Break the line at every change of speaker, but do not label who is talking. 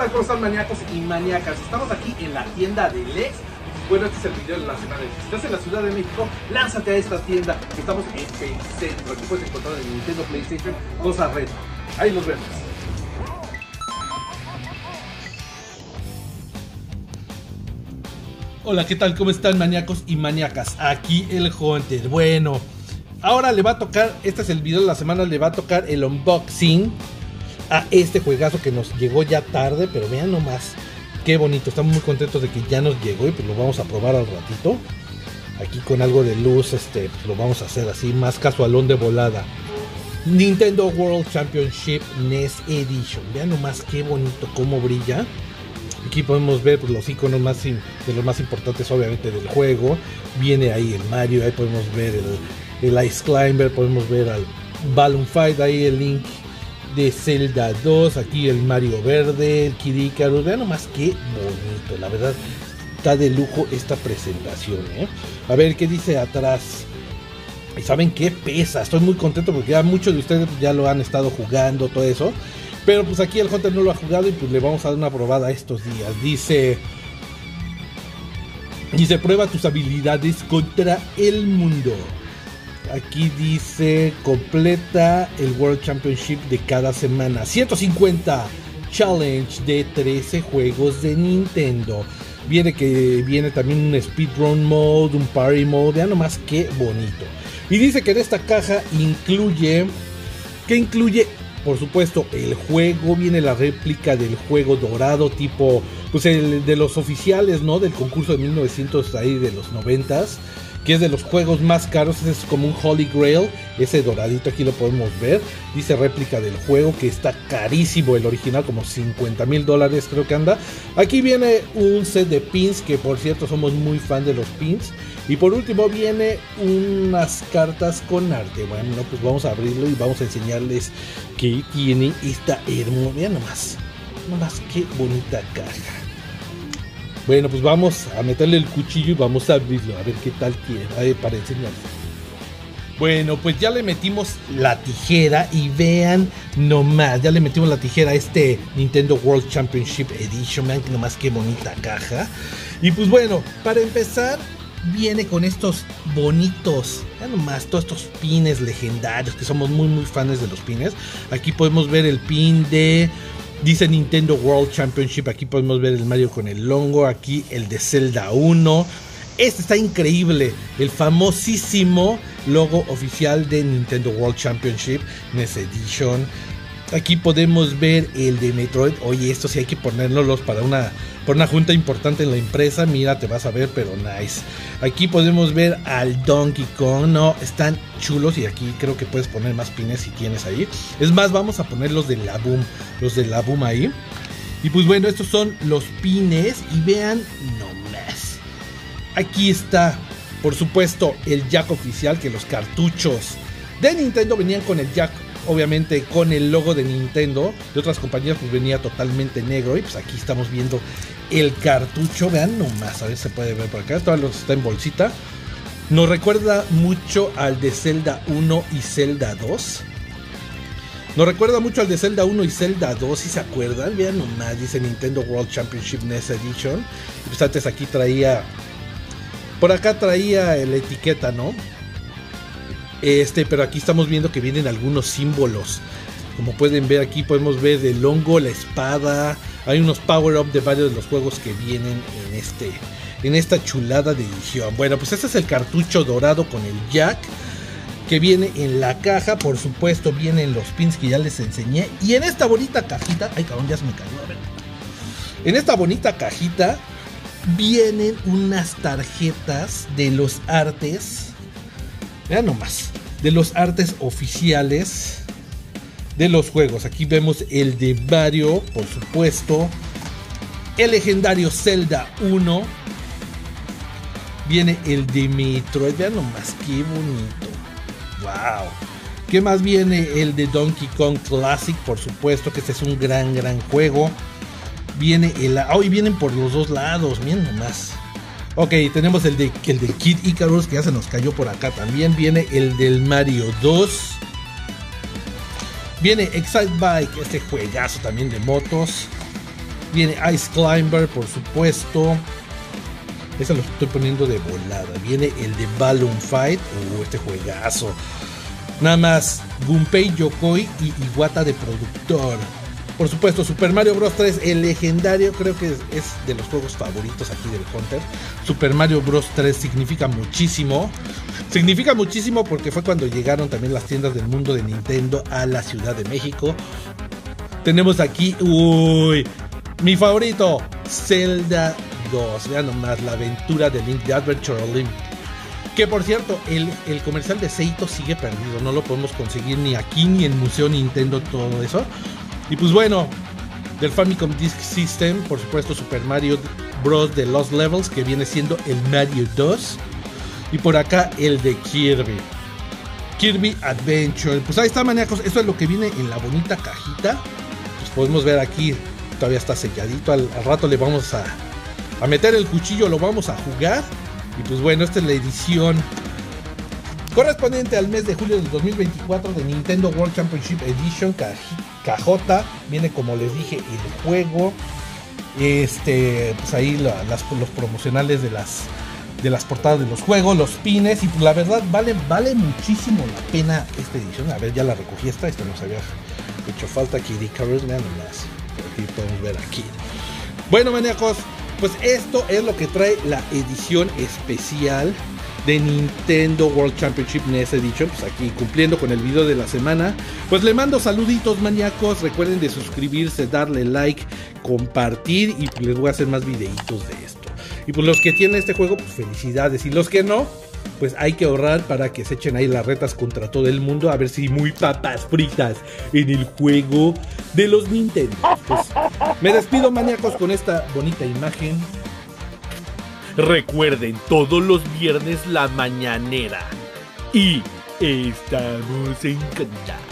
tal? ¿Cómo están maníacos y maníacas? Estamos aquí en la tienda de Lex. Bueno, este es el video de la semana. Si estás en la Ciudad de México, lánzate a esta tienda. Estamos en Centro. Aquí puedes encontrar el Nintendo PlayStation, cosas retro. Ahí nos vemos.
Hola, ¿qué tal? ¿Cómo están maníacos y maníacas? Aquí el Hunter. Bueno, ahora le va a tocar, este es el video de la semana, le va a tocar el unboxing a este juegazo que nos llegó ya tarde, pero vean nomás qué bonito. Estamos muy contentos de que ya nos llegó y pues lo vamos a probar al ratito. Aquí con algo de luz, este, pues lo vamos a hacer así, más casualón de volada. Nintendo World Championship NES Edition. Vean nomás qué bonito, cómo brilla. Aquí podemos ver pues, los iconos más de los más importantes, obviamente, del juego. Viene ahí el Mario, ahí podemos ver el, el Ice Climber, podemos ver al Balloon Fight, ahí el Link de Zelda 2, aquí el Mario Verde, el Kid vean nomás qué bonito, la verdad está de lujo esta presentación, ¿eh? A ver qué dice atrás. Y saben qué pesa, estoy muy contento porque ya muchos de ustedes ya lo han estado jugando, todo eso. Pero pues aquí el Hunter no lo ha jugado y pues le vamos a dar una probada estos días. Dice. Dice, prueba tus habilidades contra el mundo. Aquí dice, completa el World Championship de cada semana. 150 challenge de 13 juegos de Nintendo. Viene que viene también un speedrun mode, un party mode, ya nomás qué bonito. Y dice que en esta caja incluye que incluye por supuesto el juego, viene la réplica del juego dorado tipo pues el de los oficiales, ¿no? Del concurso de 1900 ahí de los 90s que es de los juegos más caros, es como un Holy Grail, ese doradito aquí lo podemos ver, dice réplica del juego que está carísimo, el original como 50 mil dólares creo que anda. Aquí viene un set de pins, que por cierto somos muy fan de los pins. Y por último viene unas cartas con arte. Bueno, pues vamos a abrirlo y vamos a enseñarles que tiene esta hermosa, nomás, nomás qué bonita caja. Bueno, pues vamos a meterle el cuchillo y vamos a abrirlo, a ver qué tal quiere, para enseñarles. Bueno, pues ya le metimos la tijera y vean nomás, ya le metimos la tijera a este Nintendo World Championship Edition, vean nomás qué bonita caja. Y pues bueno, para empezar, viene con estos bonitos, vean nomás, todos estos pines legendarios, que somos muy muy fans de los pines. Aquí podemos ver el pin de Dice Nintendo World Championship. Aquí podemos ver el Mario con el longo. Aquí el de Zelda 1. Este está increíble. El famosísimo logo oficial de Nintendo World Championship NES Edition. Aquí podemos ver el de Metroid. Oye, esto sí hay que ponerlos para una, para una junta importante en la empresa. Mira, te vas a ver, pero nice. Aquí podemos ver al Donkey Kong. No, están chulos. Y aquí creo que puedes poner más pines si tienes ahí. Es más, vamos a poner los de la Boom. Los de la Boom ahí. Y pues bueno, estos son los pines. Y vean nomás. Aquí está, por supuesto, el jack oficial. Que los cartuchos de Nintendo venían con el jack obviamente con el logo de Nintendo. De otras compañías pues venía totalmente negro. Y pues aquí estamos viendo el cartucho. Vean nomás, a ver si se puede ver por acá. Todavía está en bolsita. Nos recuerda mucho al de Zelda 1 y Zelda 2. Nos recuerda mucho al de Zelda 1 y Zelda 2, si se acuerdan. Vean nomás, dice Nintendo World Championship NES Edition. Y pues antes aquí traía. Por acá traía la etiqueta, ¿no? Este, pero aquí estamos viendo que vienen algunos símbolos. Como pueden ver aquí podemos ver el hongo, la espada. Hay unos power up de varios de los juegos que vienen en este en esta chulada de edición. Bueno, pues este es el cartucho dorado con el jack que viene en la caja, por supuesto vienen los pins que ya les enseñé y en esta bonita cajita, ay cabrón, ya se me cayó, a ver. En esta bonita cajita vienen unas tarjetas de los artes Vean nomás. De los artes oficiales de los juegos. Aquí vemos el de Mario, por supuesto. El legendario Zelda 1. Viene el de Metroid. Vean nomás, qué bonito. Wow. ¿Qué más viene? El de Donkey Kong Classic, por supuesto, que este es un gran, gran juego. Viene el. Hoy vienen por los dos lados, miren nomás. Ok, tenemos el de, el de Kid Icarus que ya se nos cayó por acá. También viene el del Mario 2. Viene Excite Bike, este juegazo también de motos. Viene Ice Climber, por supuesto. Ese lo estoy poniendo de volada. Viene el de Balloon Fight. Uh, este juegazo. Nada más. Gunpei Yokoi y Iwata de productor. Por supuesto, Super Mario Bros. 3, el legendario, creo que es, de los juegos favoritos aquí del Hunter. Super Mario Bros. 3 significa muchísimo. Significa muchísimo porque fue cuando llegaron también las tiendas del mundo de Nintendo a la Ciudad de México. Tenemos aquí, uy, mi favorito, Zelda 2. Vean nomás, la aventura de Link, de Adventure Link. Que por cierto, el, el, comercial de Seito sigue perdido. No lo podemos conseguir ni aquí, ni en Museo Nintendo, todo eso. Y pues bueno, del Famicom Disk System, por supuesto Super Mario Bros. de Lost Levels, que viene siendo el Mario 2. Y por acá el de Kirby. Kirby Adventure. Pues ahí está, maníacos. Esto es lo que viene en la bonita cajita. Pues podemos ver aquí, todavía está selladito. Al, rato le vamos a, a meter el cuchillo, lo vamos a jugar. Y pues bueno, esta es la edición correspondiente al mes de julio del 2024 de Nintendo World Championship Edition cajota viene como les dije el juego este pues ahí los promocionales de las de las portadas de los juegos los pines y pues la verdad vale vale muchísimo la pena esta edición. A ver ya la recogí esta esto nos había hecho falta aquí de covers vean más aquí podemos ver aquí. Bueno maníacos pues esto es lo que trae la edición especial de Nintendo World Championship NES Edition. Pues aquí cumpliendo con el video de la semana. Pues le mando saluditos maníacos. Recuerden de suscribirse, darle like, compartir y les voy a hacer más videitos de esto. Y pues los que tienen este juego, pues felicidades. Y los que no, pues hay que ahorrar para que se echen ahí las retas contra todo el mundo. A ver si muy papas fritas en el juego de los Nintendo. Pues me despido maníacos con esta bonita imagen
Recuerden todos los viernes la mañanera. Y estamos encantados.